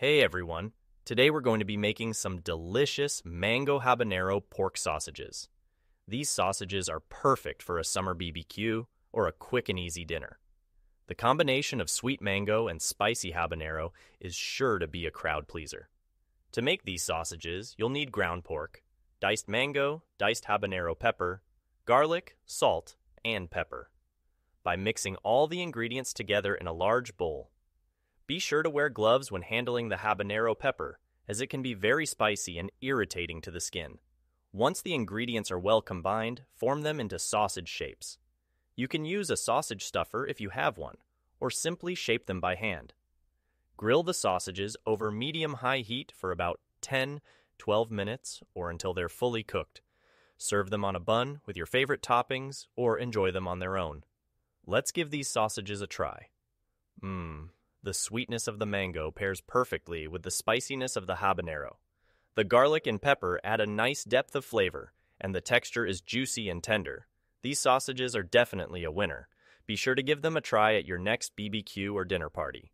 Hey everyone, today we're going to be making some delicious mango habanero pork sausages. These sausages are perfect for a summer BBQ or a quick and easy dinner. The combination of sweet mango and spicy habanero is sure to be a crowd pleaser. To make these sausages, you'll need ground pork, diced mango, diced habanero pepper, garlic, salt, and pepper. By mixing all the ingredients together in a large bowl, be sure to wear gloves when handling the habanero pepper, as it can be very spicy and irritating to the skin. Once the ingredients are well combined, form them into sausage shapes. You can use a sausage stuffer if you have one, or simply shape them by hand. Grill the sausages over medium high heat for about 10 12 minutes or until they're fully cooked. Serve them on a bun with your favorite toppings or enjoy them on their own. Let's give these sausages a try. Mmm, the sweetness of the mango pairs perfectly with the spiciness of the habanero. The garlic and pepper add a nice depth of flavor, and the texture is juicy and tender. These sausages are definitely a winner. Be sure to give them a try at your next BBQ or dinner party.